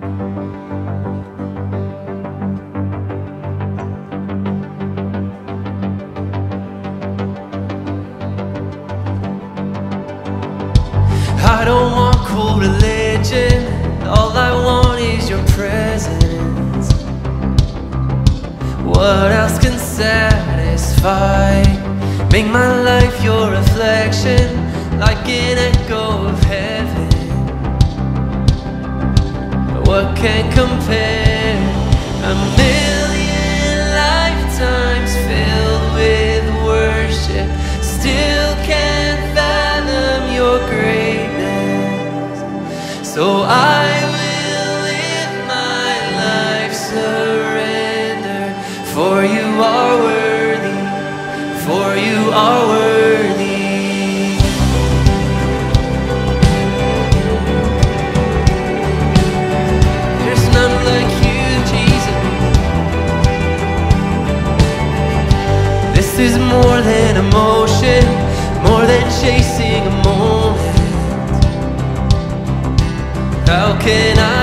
I don't want cool religion All I want is your presence What else can satisfy? Make my life your reflection Like an what can compare? A million lifetimes filled with worship still can't fathom your greatness. So I chasing a moment. How can I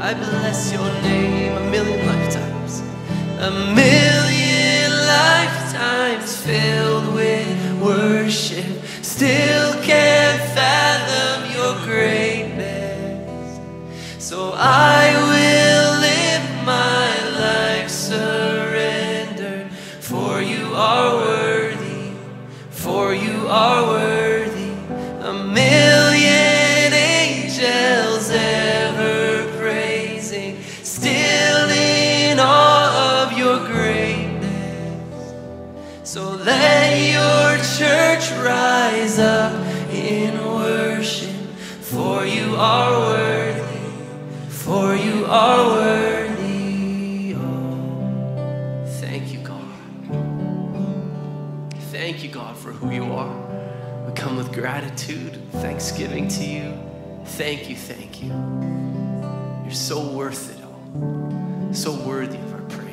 I bless your name a million lifetimes, a million lifetimes filled with worship. Still. who you are. We come with gratitude, thanksgiving to you. Thank you, thank you. You're so worth it all, so worthy of our praise.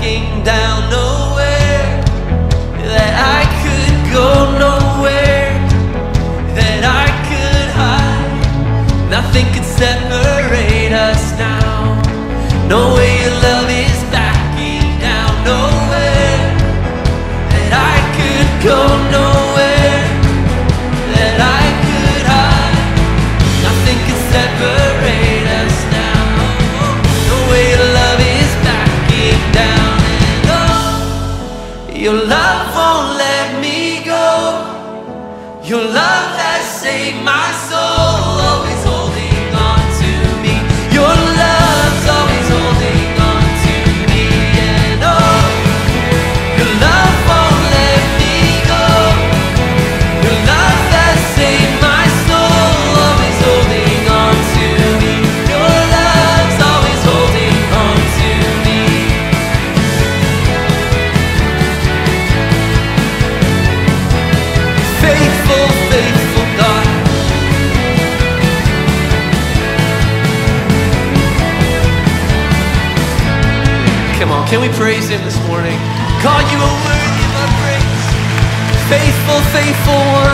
looking down nowhere that I could go nowhere that I could hide. Nothing could separate us now. No way Your love won't let me go. Your love. praise Him this morning. God, you are worthy of our praise. Faithful, faithful one.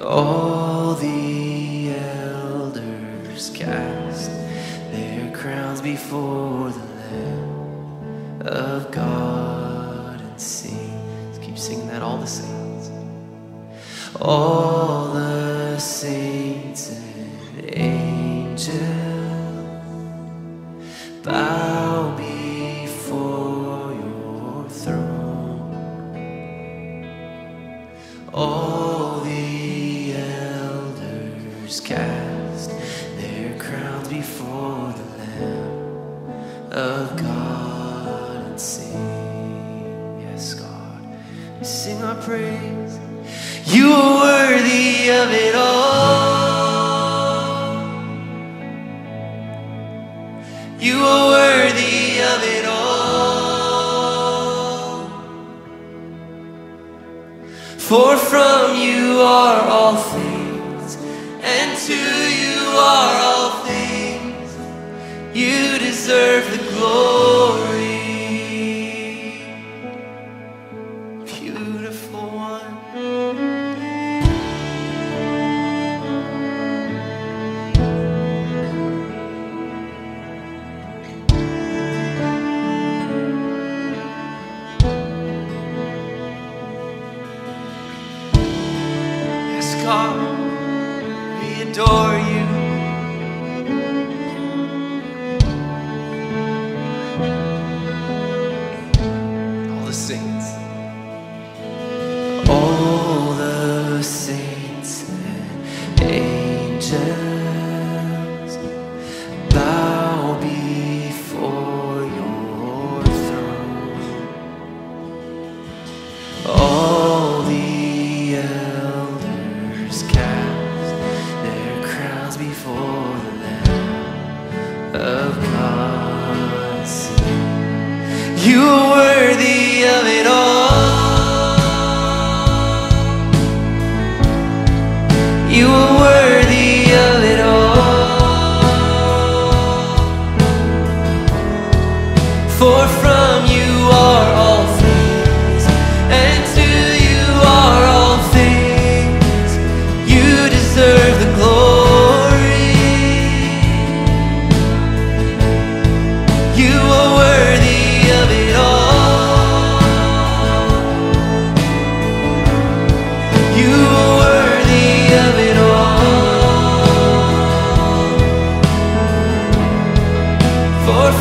All the elders cast their crowns before the Lamb of God and sing. Let's keep singing that, all the saints. All sing our praise. You are worthy of it all. You are worthy of it all. For from you are all God. You're worthy of it all.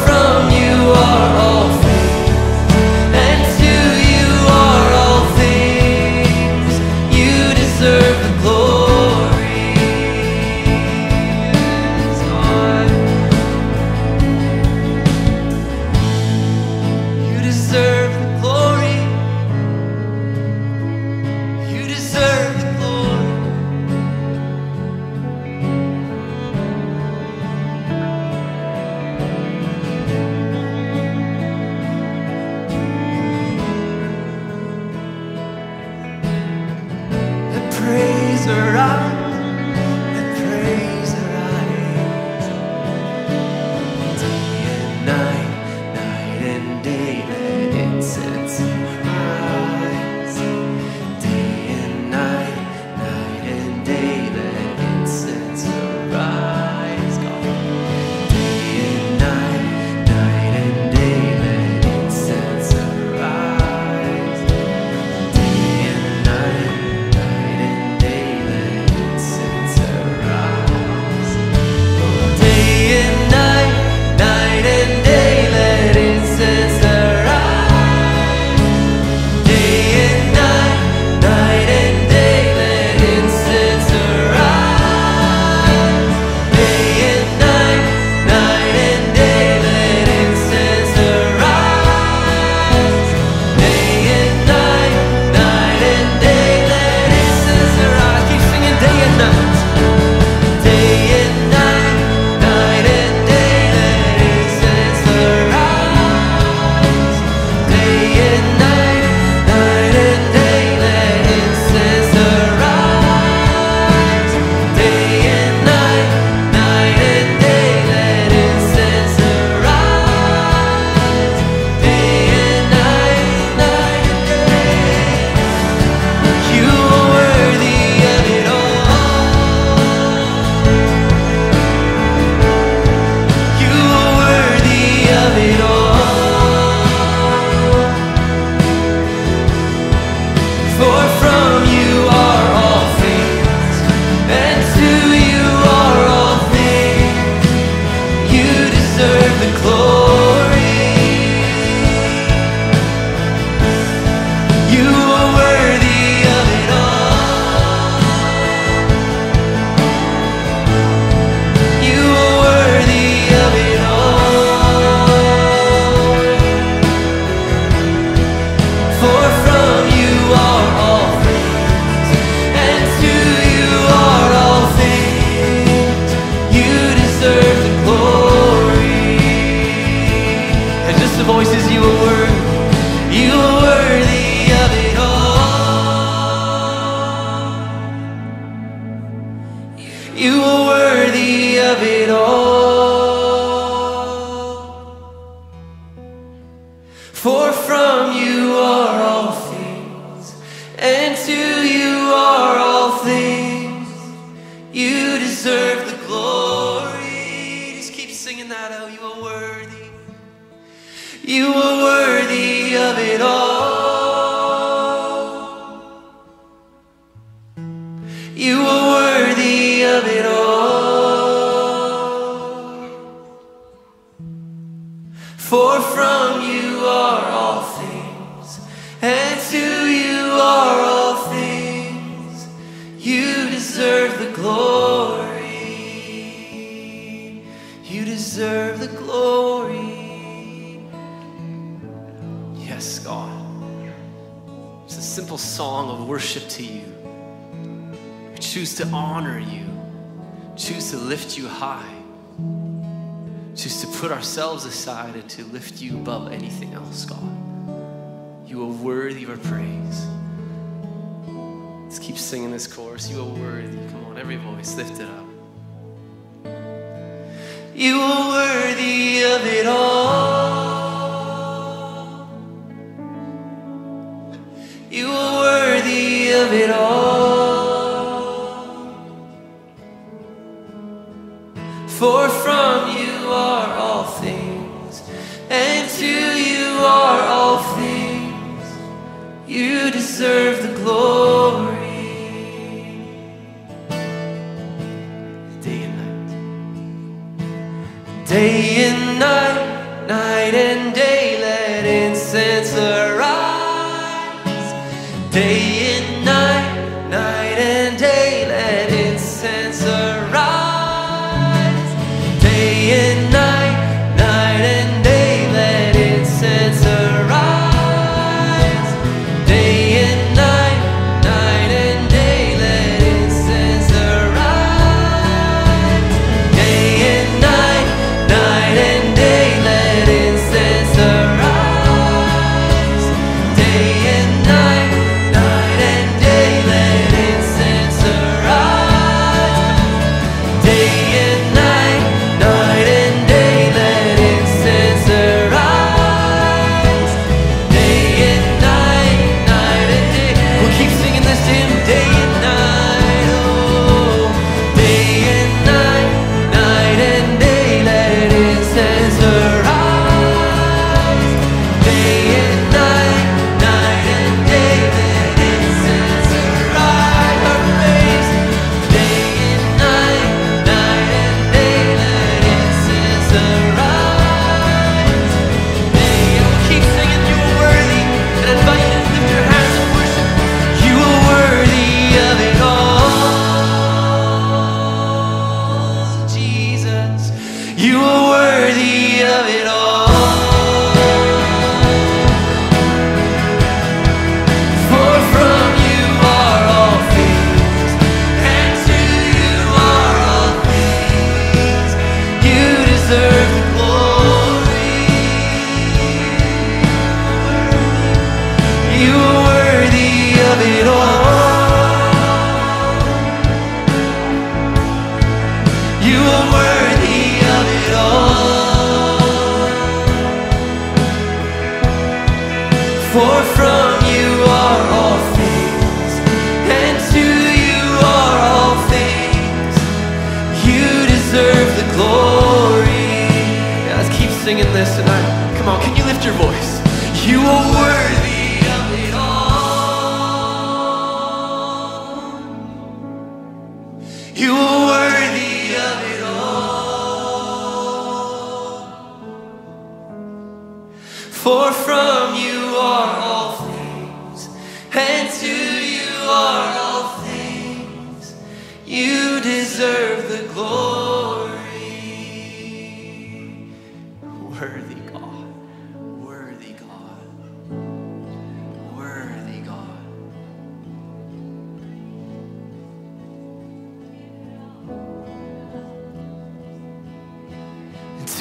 from you are You are worthy of it all. Choose to honor you, choose to lift you high, choose to put ourselves aside and to lift you above anything else, God. You are worthy of our praise. Let's keep singing this chorus. You are worthy. Come on, every voice, lift it up. You are worthy of it all. You are worthy of it all. Deserve the glory. Day and night. Day and night, night and day, let incense arise. Day worthy of it all. Glory. Yeah, let's keep singing this tonight. Come on, can you lift your voice? You are worthy of it all. You are worthy of it all. For from you are all things, and to you are all things. You deserve the glory.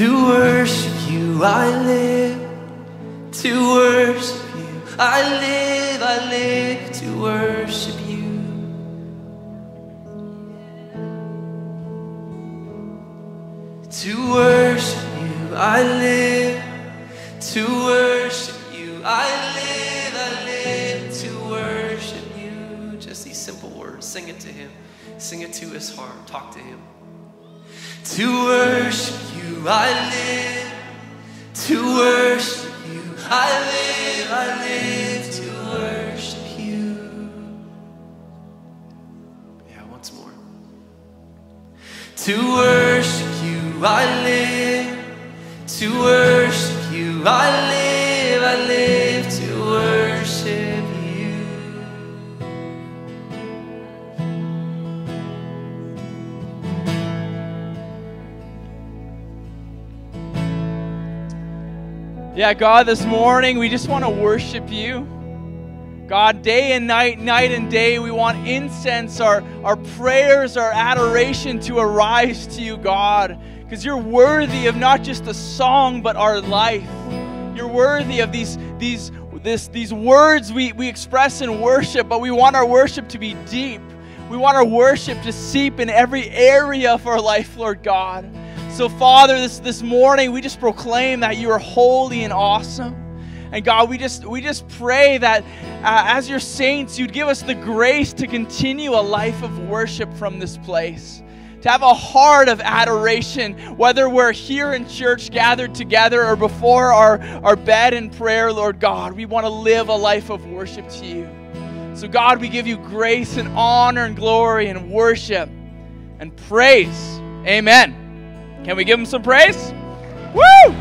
To worship you I live, to worship you I live, I live to worship you. To worship you I live, to worship you I live, I live to worship you. Just these simple words, sing it to him, sing it to his heart, talk to him. To worship I live. To worship you, I live. I live to worship you. Yeah, once more. To worship you, I live. To worship you, I live. God, this morning we just want to worship you. God, day and night, night and day, we want incense, our, our prayers, our adoration to arise to you, God, because you're worthy of not just a song, but our life. You're worthy of these, these, this, these words we, we express in worship, but we want our worship to be deep. We want our worship to seep in every area of our life, Lord God. So, Father, this, this morning we just proclaim that you are holy and awesome. And God, we just we just pray that uh, as your saints, you'd give us the grace to continue a life of worship from this place. To have a heart of adoration, whether we're here in church gathered together or before our, our bed in prayer, Lord God, we want to live a life of worship to you. So, God, we give you grace and honor and glory and worship and praise. Amen. Can we give him some praise? Woo!